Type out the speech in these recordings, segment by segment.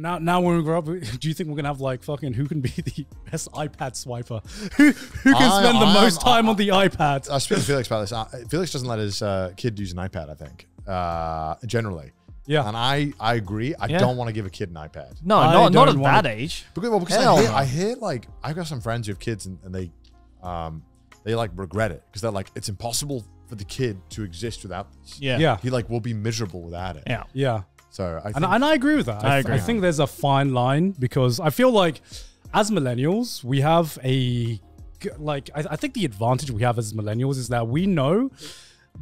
Now, now when we grow up, do you think we're gonna have like fucking who can be the best iPad swiper? Who who can I- spend the I- most time I- on the iPad? I was speaking to Felix about this. Uh, Felix doesn't let his uh, kid use an iPad. I think uh, generally. Yeah. And I, I agree. I Yeah. don't want to give a kid an iPad. No, I not, not at wanna- that age. Because, well, because Hell I, hear, no. I hear like I've got some friends who have kids and, and they um they like regret it because they're like it's impossible for the kid to exist without this. Yeah. Yeah, He like will be miserable without it. Yeah. yeah. So I think And, and I agree with that. I I, agree. I think there's a fine line because I feel like as millennials, we have a like I, I think the advantage we have as millennials is that we know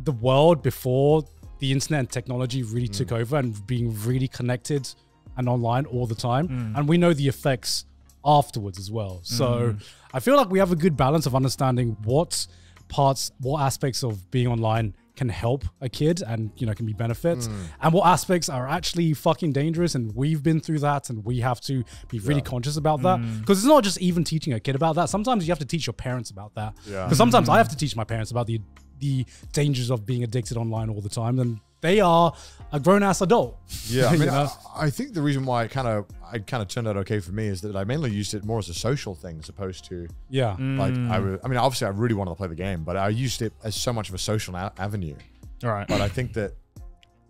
the world before the internet and technology really took mm. over and being really connected and online all the time. Mm. And we know the effects afterwards as well. So mm. I feel like we have a good balance of understanding what parts, what aspects of being online can help a kid and you know can be benefits. Hmm. And what aspects are actually fucking dangerous and we've been through that and we have to be really conscious about that. Hmm. Because it's not just even teaching a kid about that. Sometimes you have to teach your parents about that. Yeah. because sometimes i hmm. have to teach my parents about the the dangers of being addicted online all the time and they are a grown-ass adult Yeah, I You mean, know? I, I think the reason why it kind of I kind of turned out okay for me is that I mainly used it more as a social thing as opposed to yeah like I mm. was. I mean, obviously, I really wanted to play the game, but I used it as so much of a social a- avenue. All right. But I think that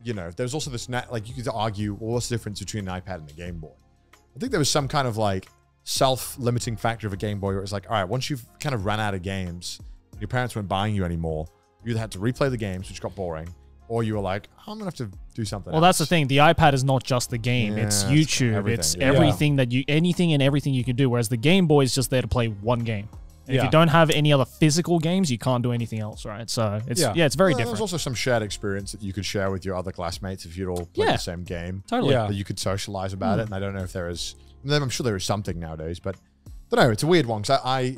you know, there's also this nat- like you could argue, well, what's the difference between an iPad and a Game Boy? I think there was some kind of like self-limiting factor of a Game Boy where it's like, all right, once you've kind of ran out of games, your parents weren't buying you anymore. You either had to replay the games, which got boring, or you were like, I'm gonna have to do something. Well, that's the thing. The iPad is not just the game; Yeah, it's YouTube, everything, it's yeah. everything that you, anything and everything you can do. Whereas the Game Boy is just there to play one game. And If you don't have any other physical games, you can't do anything else, right? So it's yeah, Yeah. it's very Well, different. There's also some shared experience that you could share with your other classmates if you'd all played Yeah. the same game. totally. Yeah. That you could socialize about hmm. it. And I don't know if there is. I mean, I'm sure there is something nowadays, but I don't know. It's a weird one because I,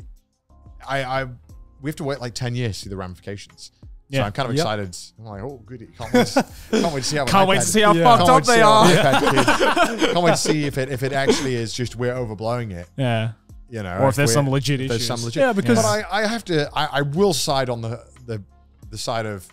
I, I, I, we have to wait like ten years to see the ramifications. So I'm kind of Yep. excited. I'm like, oh, goody! Can't wait, to, can't wait to see how. an Can't wait to see how Yeah. fucked Can't up they are. an iPad Can't wait to see if it if it actually is just we're overblowing it. Yeah. You know, Or if there's some legit if there's issues. some legit. Yeah, because- but I, I have to. I, I will side on the the the side of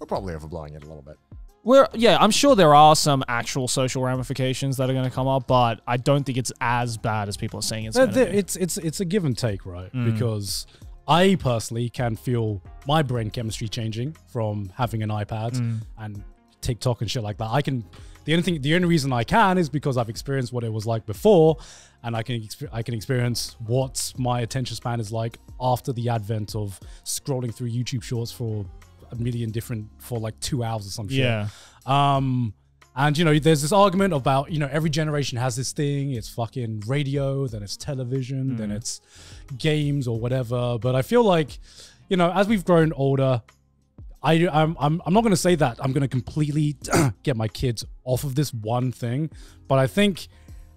we're probably overblowing it a little bit. We're yeah, I'm sure there are some actual social ramifications that are going to come up, but I don't think it's as bad as people are saying it's. There- there- be. it's it's it's a give and take, right? Mm. Because I personally can feel my brain chemistry changing from having an iPad and TikTok and shit like that. I can. The only thing, the only reason I can is because I've experienced what it was like before, and I can exp- I can experience what my attention span is like after the advent of scrolling through YouTube Shorts for a million different for like two hours or some shit. Yeah. Um, and you know, there's this argument about you know every generation has this thing. It's fucking radio, then it's television, then it's games or whatever. But I feel like, you know, as we've grown older, I I'm I'm, I'm not going to say that I'm going to completely get my kids off of this one thing, but I think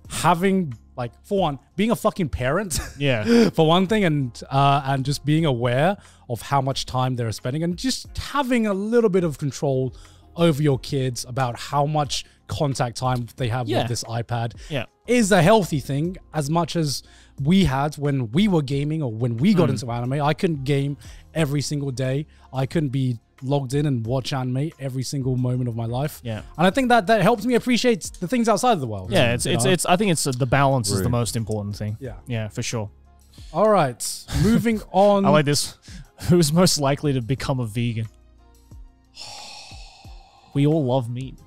having like for one being a fucking parent Yeah. for one thing and uh and just being aware of how much time they're spending and just having a little bit of control over your kids about how much contact time they have Yeah. with this iPad Yeah. is a healthy thing as much as we had when we were gaming or when we got into anime. I couldn't game every single day. I couldn't be logged in and watch anime every single moment of my life. Yeah. And I think that that helps me appreciate the things outside of the world. Yeah, it's it's know? it's. I think it's uh, the balance is the most important thing. Yeah. Yeah, for sure. All right. Moving on. I like this. Who's most likely to become a vegan? We all love meat.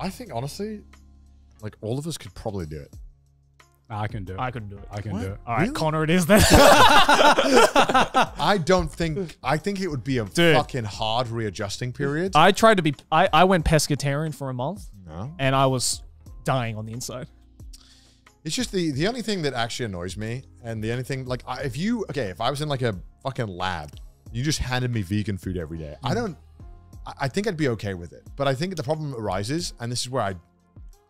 I think honestly, like all of us could probably do it. I can do it. I couldn't do it. I can do it. All right, Really? Connor, it is then. I don't think. I think it would be a Dude. fucking hard readjusting period. I tried to be. I I went pescatarian for a month, no, and I was dying on the inside. it's just the the only thing that actually annoys me, and the only thing like I, if you okay, if I was in like a fucking lab, you just handed me vegan food every day. I mm. don't. I- think I'd be okay with it, but I think the problem arises, and this is where I,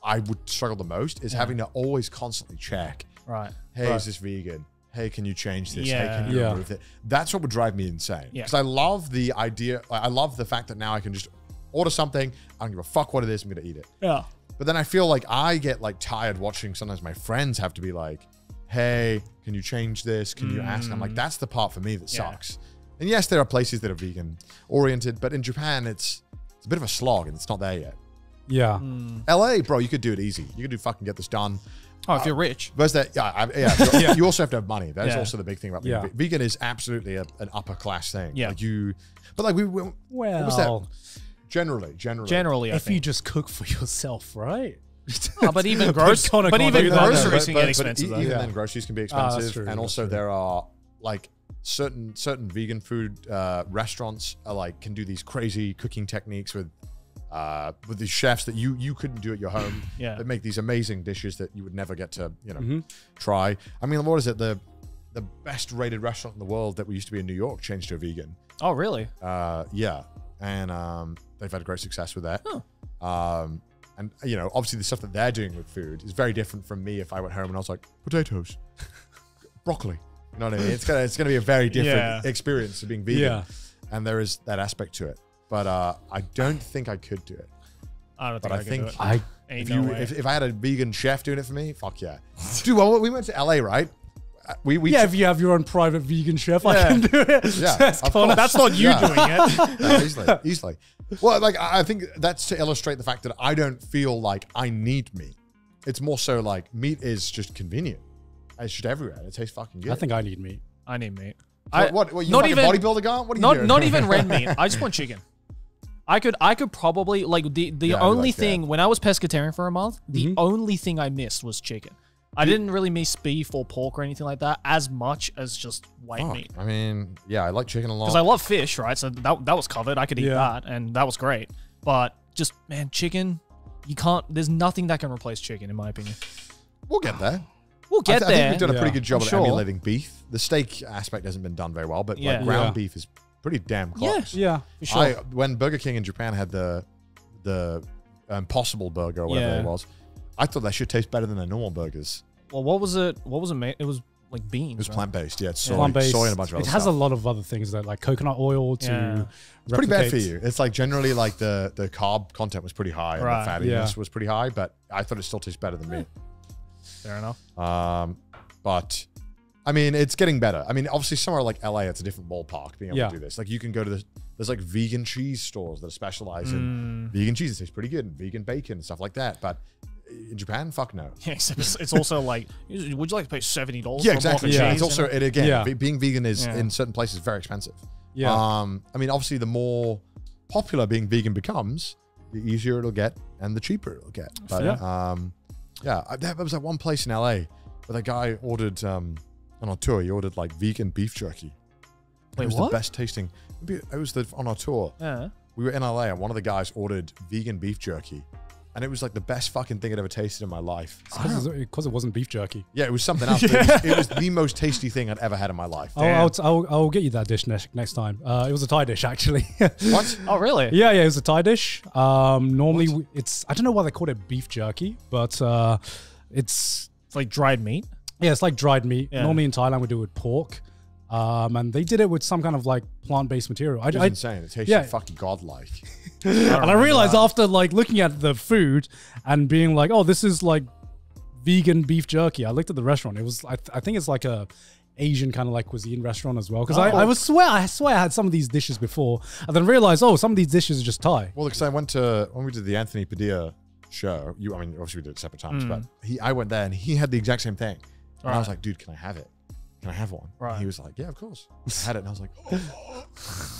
I would struggle the most, is having to always constantly check. Right. Hey, Right. is this vegan? Hey, can you change this? Yeah. Hey, can you Yeah. remove it? That's what would drive me insane. Yeah. Because I love the idea. I love the fact that now I can just order something. I don't give a fuck what it is. I'm gonna eat it. Yeah. But then I feel like I get like tired watching. Sometimes my friends have to be like, "Hey, can you change this? Can you ask?" I'm like, that's the part for me that Mm. Yeah. sucks. And yes, there are places that are vegan oriented, but in Japan, it's it's a bit of a slog, and it's not there yet. Yeah. LA, bro, you could do it easy. You could do fucking get this done. Oh, if you're rich. Where's that? Yeah, I, yeah. You also have to have money. That's Yeah. also the big thing about being Yeah. ve- vegan. Is absolutely a, an upper class thing. Yeah. like you. But like we, we what Well, was that? Generally, generally, Generally, I if you just cook for yourself, right? Oh, but even gross, Connor but even groceries can but- get but expensive. though. Even Yeah. then, groceries can be Ah, that's expensive, true, and also true. there are like certain certain vegan food uh, restaurants are like can do these crazy cooking techniques with uh, with these chefs that you you couldn't do at your home. Yeah. that make these amazing dishes that you would never get to you know Mm-hmm. try. I mean, what is it? The the best rated restaurant in the world that we used to be in New York changed to a vegan. Oh, really? Uh, yeah, and um, they've had great success with that. Um, and you know, obviously, the stuff that they're doing with food is very different from me. If I went home and I was like potatoes, broccoli, you know what I mean? It's gonna it's gonna be a very different Yeah. experience of being vegan, Yeah. and there is that aspect to it. But uh, I don't think I could do it. I don't But think I I, think do it. I If no you if, if I had a vegan chef doing it for me, fuck yeah, dude. Well, we went to LA, right? Uh, We we yeah, if you have your own private vegan chef, I can do it. Yeah, That's of Connor. course. That's not you Yeah. doing it. Yeah, easily, easily. Well, like I I think that's to illustrate the fact that I don't feel like I need meat. It's more so like meat is just convenient. It's just everywhere. It tastes fucking good. I think I need meat. I need meat. I, what, what you not even bodybuilder guy? What are you not doing? not even red meat. I just want chicken. I could I could probably like the the Yeah, only like that. thing when I was pescatarian for a month, the Mm-hmm. only thing I missed was chicken. I didn't really miss beef or pork or anything like that as much as just white Fuck. meat. I mean, yeah, I like chicken a lot. Because I love fish, right? So that that was covered. I could eat Yeah. that, and that was great. But just man, chicken, you can't. There's nothing that can replace chicken, in my opinion. we'll get there. We'll I, get th- I think there. we've done a pretty Yeah. good job I'm of sure. emulating beef. The steak aspect hasn't been done very well, but Yeah. like ground Yeah. beef is pretty damn close. Yeah. For sure. I when Burger King in Japan had the the Impossible Burger or whatever Yeah. it was, I thought that should taste better than their normal burgers. well, what was it? What was it made? It was like beans. It was right? plant based, yeah. It's soy, Plant-based. soy and a bunch of It other has stuff. a lot of other things that like coconut oil to. Yeah. It's pretty bad for you. It's like generally like the the carb content was pretty high Right. and the fattiness Yeah. was pretty high, but I thought it still tastes better than me. Fair enough. Um, but I mean, it's getting better. I mean, obviously somewhere like LA, it's a different ballpark being able Yeah. to do this. Like you can go to the there's like vegan cheese stores that specialize in Mm. vegan cheese. It tastes pretty good, and vegan bacon and stuff like that. But in Japan, fuck no. Yeah, except it's, it's also like, would you like to pay seventy dollars? Yeah, for exactly. A block of Yeah. cheese, It's also it again. Yeah. Being vegan is Yeah. in certain places very expensive. Yeah. Um, I mean, obviously, the more popular being vegan becomes, the easier it'll get and the cheaper it'll get. But Yeah. um, yeah, there was that one place in LA where the guy ordered um, on our tour. He ordered like vegan beef jerky. Wait, it was what? the best tasting. It was the on our tour. Yeah. We were in LA and one of the guys ordered vegan beef jerky, and it was like the best fucking thing I'd ever tasted in my life. Because it wasn't beef jerky. Yeah, it was something else. but It, was, it was the most tasty thing I'd ever had in my life. I'll, I'll, I'll, I'll get you that dish next, next time. Uh, it was a Thai dish, actually. What? Oh, really? yeah, yeah, it was a Thai dish. Um, normally, we- it's, I don't know why they called it beef jerky, but uh, it's, It's like dried meat. yeah, it's like dried meat. Yeah. Normally in Thailand, we do it with pork. Um, and they did it with some kind of like plant based material. I, It was I, insane. It tastes yeah. fucking godlike. and I realized after like looking at the food and being like, oh, this is like vegan beef jerky. I looked at the restaurant. It was, I, th- I think it's like a Asian kind of like cuisine restaurant as well. Because I, I was swear, I swear I had some of these dishes before, and then realized, oh, some of these dishes are just Thai. Well, because I went to when we did the Anthony Padilla show. You, I mean, obviously we did it separate times, but he, I went there and he had the exact same thing. And I was like, dude, can I have it? Can I have one? And Right. he was like, yeah, of course. I had it, and I was like, oh.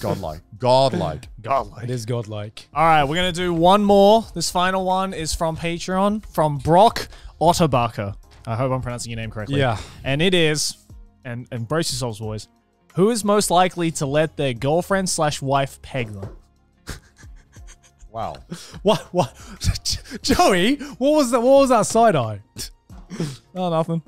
godlike, godlike. Godlike. It is godlike. All right, we're gonna do one more. This final one is from Patreon from Brock Otterbacher. I hope I'm pronouncing your name correctly. Yeah. And it is, and and brace yourselves, boys. Who is most likely to let their girlfriend slash wife peg them? Wow. What? What? Joey, what was that? What was that side eye? Oh, nothing.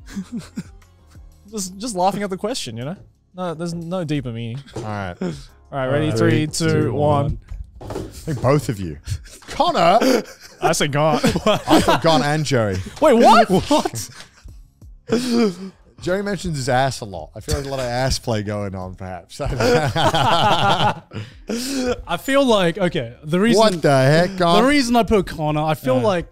Just just laughing at the question, you know. No, there's no deeper meaning. All right. All right, ready? Three, two, one. I think both of you, Connor. I said God. I thought Garnt and Joey. Wait, what? What? Joey mentions his ass a lot. I feel like a lot of ass play going on, perhaps. I feel like okay. The reason what the heck, the reason I put Connor, I feel like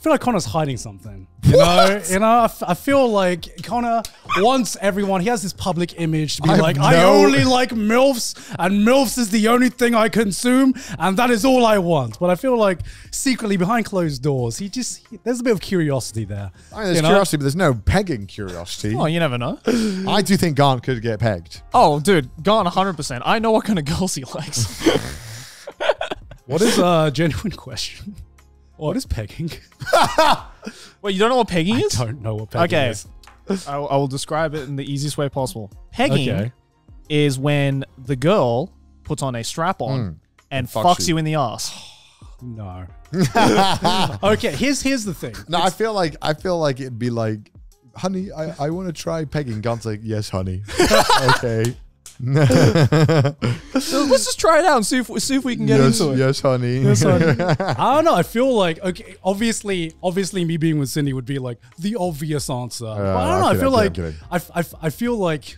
I feel like Connor's hiding something. You know, you know. I, f- I feel like Connor wants everyone. He has this public image to be I have like, I only like milfs, and milfs is the only thing I consume, and that is all I want. But I feel like secretly behind closed doors, he just he- there's a bit of curiosity there. I mean, there's You know? curiosity, but there's no pegging curiosity. Oh, you never know. I do think Garnt could get pegged. Oh, dude, gone 100%. I know what kind of girls he likes. What is a genuine question? What is pegging? Wait, you don't know what pegging is? I is? don't know what pegging Okay. is. I, I will describe it in the easiest way possible. Pegging Okay. is when the girl puts on a strap on hmm. and Fucks fucks you. you in the ass. No. okay, here's here's the thing. No, I feel like I feel like it'd be like, honey, I, I want to try pegging. Garnt's like, yes, honey. okay. So let's just try it out and see if see if we can get yes, into it. yes, honey. I don't know. I feel like okay. Obviously, obviously, me being with Cindy would be like the obvious answer. but I don't know. I I'm feel kidding, like I'm kidding. I, f- I f- I feel like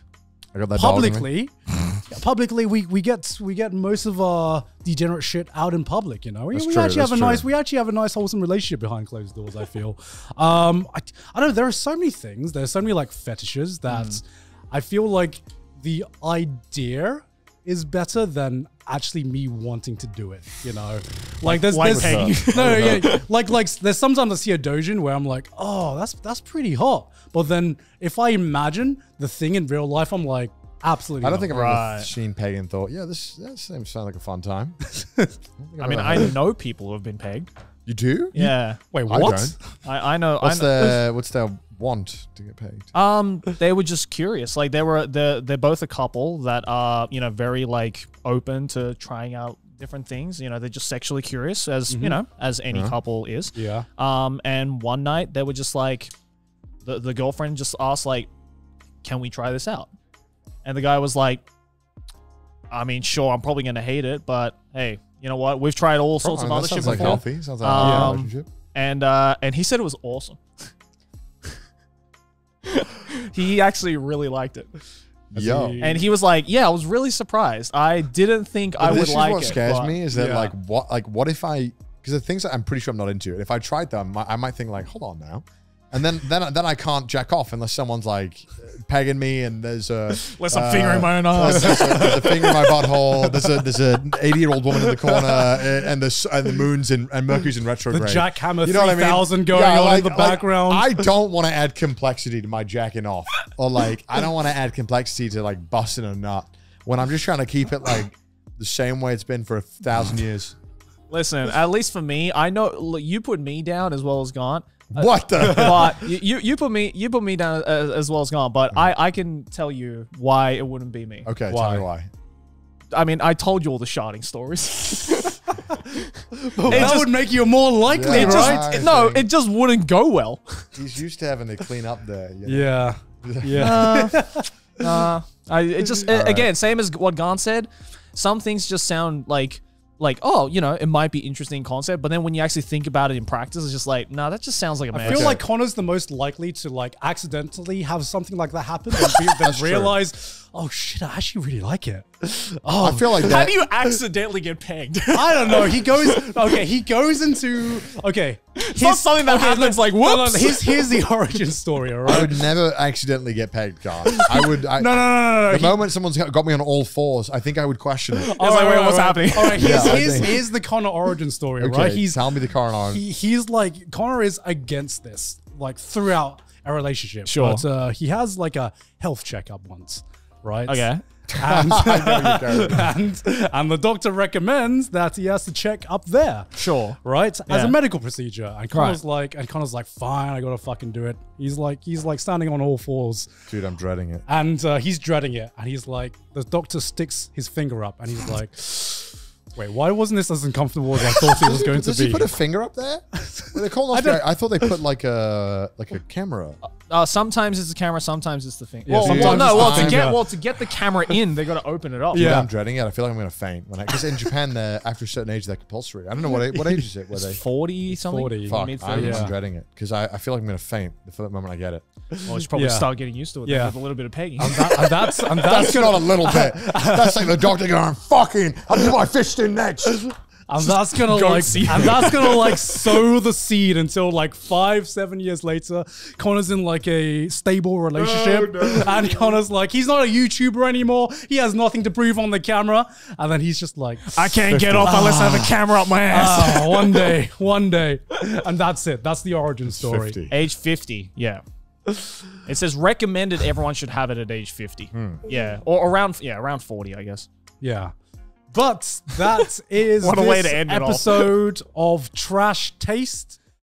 I got that dog in me. publicly, publicly we, we get we get most of our degenerate shit out in public. You know, we, That's we true, actually have a that's nice we actually have a nice wholesome relationship behind closed doors. I feel. Um, I, I don't know. There are so many things. There's so many like fetishes that Mm. I feel like the idea is better than actually me wanting to do it. You know, like there's there's pegging. no yeah like like there's sometimes I see a dojin where I'm like oh that's that's pretty hot, but then if I imagine the thing in real life, I'm like absolutely. I don't not. think I've Right. ever seen pegging and thought, yeah, this that seems sound like a fun time. I mean, I know people who have been pegged. You do? Yeah, Wait, I what? don't. I, I know. What's I know. their what's their want to get paid? Um, they were just curious. Like they were they're they're both a couple that are you know very like open to trying out different things. You know, they're just sexually curious as you know as any couple is. Yeah. Um, and one night they were just like, the the girlfriend just asked like, "Can we try this out?" And the guy was like, "I mean, sure, I'm probably gonna hate it, but hey, you know what? We've tried all sorts I of other that shit sounds like before." healthy. Sounds like a healthy Um, relationship. and uh, and he said it was awesome. he actually really liked it, Yo. and he was like, "Yeah, I was really surprised. I didn't think I But would this is like what it." scares but- me is that yeah. like what like what if I because the things that I'm pretty sure I'm not into it. If I tried them, I I might think like, hold on now, and then then then I can't jack off unless someone's like pegging me and there's a Unless I'm fingering my own ass. there's a, there's a finger in my butthole. There's a there's a 80 year old woman in the corner uh, and the and the moon's in and Mercury's in retrograde. The Jackhammer You know what I mean? 3000 going on in the background. I don't want to add complexity to my jacking off, or like I don't want to add complexity to like busting a nut when I'm just trying to keep it like the same way it's been for a thousand years. Listen, at least for me, I know look, you put me down as well as Garnt. What the? but you, you you put me you put me down as, as well as Garnt. But I I can tell you why it wouldn't be me. Okay, Why? tell me why. I mean, I told you all the sharding stories. that just- would make you more likely, Yeah, it right? just I it- no, it just wouldn't go well. He's used to having to clean up there. you know? Yeah. Yeah. Uh, I it just All right. again same as what Garnt said. Some things just sound like like oh you know it might be interesting concept, but then when you actually think about it in practice, it's just like no, that just sounds like a I man. feel Okay. like Connor's the most likely to like accidentally have something like that happen and be, then true. realize, oh shit, I actually really like it. Oh, I feel like that. How do you accidentally get pegged? I don't know. He goes okay. He goes into okay. It's not something that happens like No, no, no, whoops. here's here's the origin story. All I would never accidentally get pegged, guys. I would. I, No, no, no, no, no. The He- moment someone's got got me on all fours, I think I would question it. i all like, wait, all what's happening? All right. Here's, Yeah, here's, here's the Connor origin story. Okay, Right. He's tell me the Connor. he, he's like Connor is against this like throughout a relationship. Sure. But uh, he has like a health checkup once. Right. okay. And, I know you're going. and and the doctor recommends that he has to check up there. Sure. Right? As Yeah. a medical procedure. And Connor's like and Connor's like, fine, I gotta fucking do it. He's like he's like standing on all fours. Dude, I'm dreading it. And uh, he's dreading it. And he's like, the doctor sticks his finger up and he's like, Wait, why wasn't this as uncomfortable as I thought it was going to Does be? he put a finger up there? Well, they call I I, I thought they put like a like a camera. Uh, sometimes it's the camera, sometimes it's the thing. Yeah, well, sometimes well, no, well to get well to get the camera in, they got to open it up. Yeah. I'm dreading it. I feel like I'm gonna faint when because in Japan, they're, after a certain age, they're compulsory. I don't know what age, what age is it? Where they forty something. 40. fuck? Mid I'm Yeah. dreading it because I, I feel like I'm gonna faint the first moment I get it. Well, you should probably Yeah. start getting used to it. Yeah. Yeah, with a little bit of pegging. That- and that's and that's, That's not a little bit. That's like the doctor going, "Fucking, I'll do my fist in next." And that's gonna Goat like, seed. and that's gonna like sow the seed until like five, seven years later, Connor's in like a stable relationship, and Connor's like, he's not a YouTuber anymore. He has nothing to prove on the camera, and then he's just like, I can't get off unless I have a camera up my ass. ah, one day, one day, and that's it. That's the origin story. 50. Age 50, yeah. It says recommended everyone should have it at age 50. Hmm. Yeah. Or around yeah, around 40, I guess. Yeah. But that is What a this way to end episode of Trash Taste.